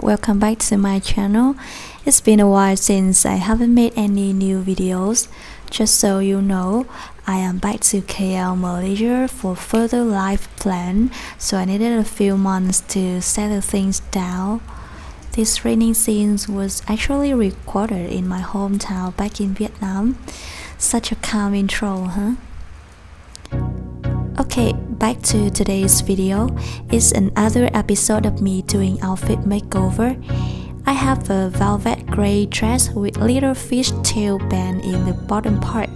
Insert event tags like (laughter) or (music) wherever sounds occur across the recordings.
welcome back to my channel. It's been a while since I haven't made any new videos. Just so you know, I am back to KL Malaysia for further life plan, so I needed a few months to settle things down. This training scenes was actually recorded in my hometown back in Vietnam. Such a calm intro, huh? Okay, back to today's video. It's another episode of me doing outfit makeover. I have a velvet grey dress with little fish tail band in the bottom part.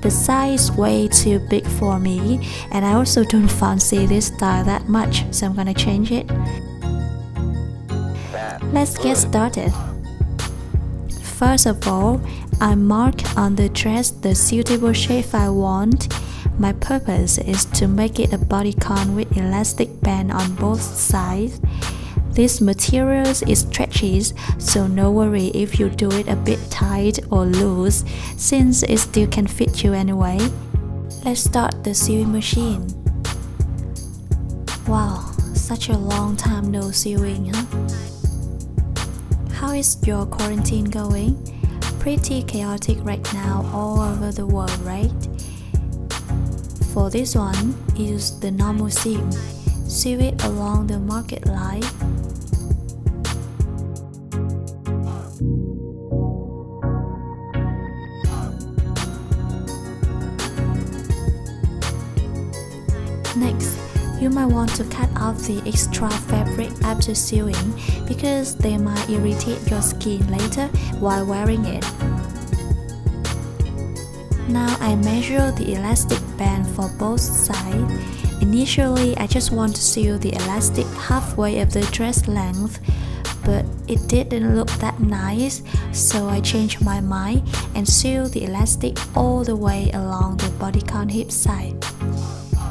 The size is way too big for me and I also don't (laughs) fancy this style that much so I'm gonna change it. Let's get started. First of all, I mark on the dress the suitable shape I want my purpose is to make it a bodycon with elastic band on both sides. This material is stretchy, so no worry if you do it a bit tight or loose, since it still can fit you anyway. Let's start the sewing machine. Wow, such a long time no sewing, huh? How is your quarantine going? Pretty chaotic right now all over the world, right? For this one, use the normal seam. Sew it along the market line. Next, you might want to cut off the extra fabric after sewing because they might irritate your skin later while wearing it. Now I measure the elastic band for both sides. Initially, I just want to sew the elastic halfway of the dress length, but it didn't look that nice, so I changed my mind and sewed the elastic all the way along the bodycon hip side.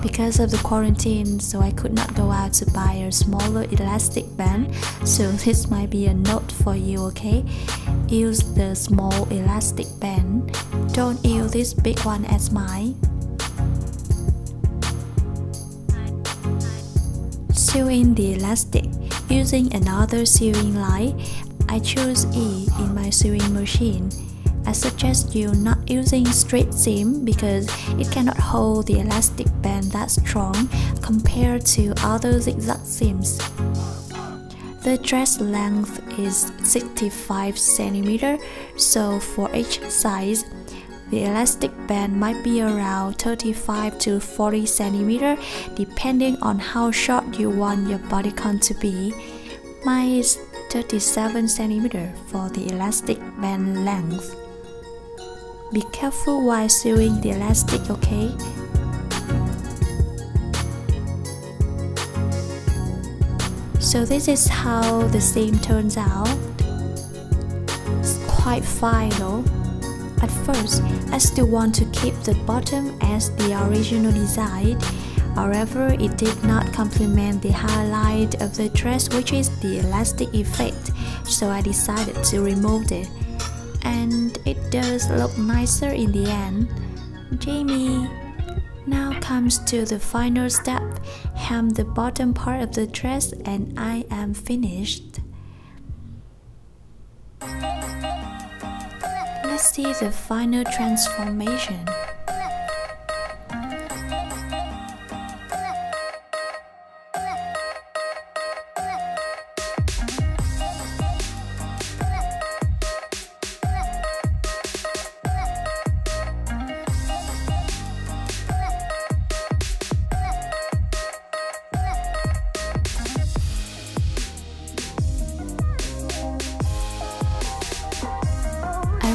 Because of the quarantine, so I could not go out to buy a smaller elastic band, so (laughs) this might be a note for you, okay? Use the small elastic band. Don't use this big one as mine. Sew in the elastic using another sewing line. I choose E in my sewing machine. I suggest you not using straight seam because it cannot hold the elastic band that strong compared to other zigzag seams. The dress length is 65 cm, so for each size, the elastic band might be around 35 to 40 cm depending on how short you want your bodycon to be. Mine is 37 cm for the elastic band length. Be careful while sewing the elastic, okay? So this is how the seam turns out. It's quite fine though. At first, I still want to keep the bottom as the original design. However, it did not complement the highlight of the dress which is the elastic effect, so I decided to remove it and it does look nicer in the end. Jamie. Now comes to the final step, hem the bottom part of the dress and I am finished. Let's see the final transformation.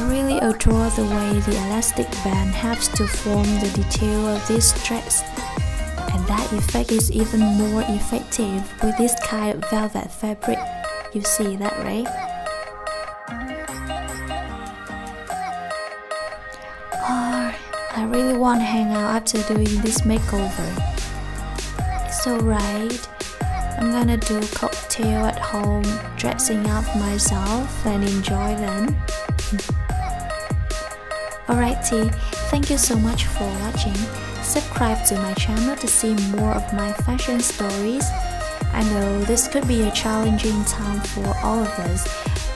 Really adore the way the elastic band helps to form the detail of this dress. And that effect is even more effective with this kind of velvet fabric. You see that, right? Oh, I really want to hang out after doing this makeover. It's alright. I'm gonna do cocktail at home, dressing up myself and enjoy them. Alrighty, thank you so much for watching. Subscribe to my channel to see more of my fashion stories. I know this could be a challenging time for all of us,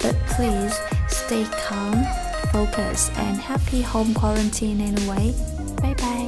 but please stay calm, focused, and happy home quarantine anyway. Bye bye.